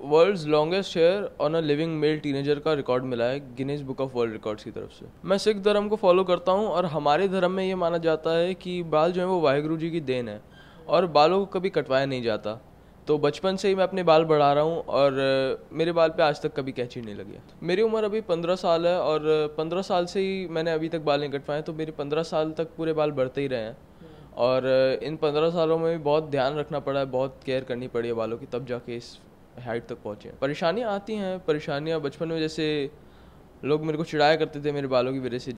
World's longest hair on a living male teenager का record मिला है Guinness Book of World Records की तरफ़ से। मैं सिख धर्म को फॉलो करता हूँ और हमारे धर्म में ये माना जाता है कि बाल जो है वो वाहिगुरु जी की देन है और बालों को कभी कटवाया नहीं जाता। तो बचपन से ही मैं अपने बाल बढ़ा रहा हूँ और मेरे बाल पे आज तक कभी कैंची नहीं लगी मेरी उम्र अभी पंद्रह साल है और पंद्रह साल से ही मैंने अभी तक बाल नहीं कटवाए तो मेरे पंद्रह साल तक पूरे बाल बढ़ते ही रहे हैं। और इन पंद्रह सालों में भी बहुत ध्यान रखना पड़ा है बहुत केयर करनी पड़ी है बालों की, तब जाके इस हाइट तक पहुँचे। परेशानियाँ आती हैं, परेशानियाँ बचपन में जैसे लोग मेरे को चिढ़ाया करते थे मेरे बालों की वजह से।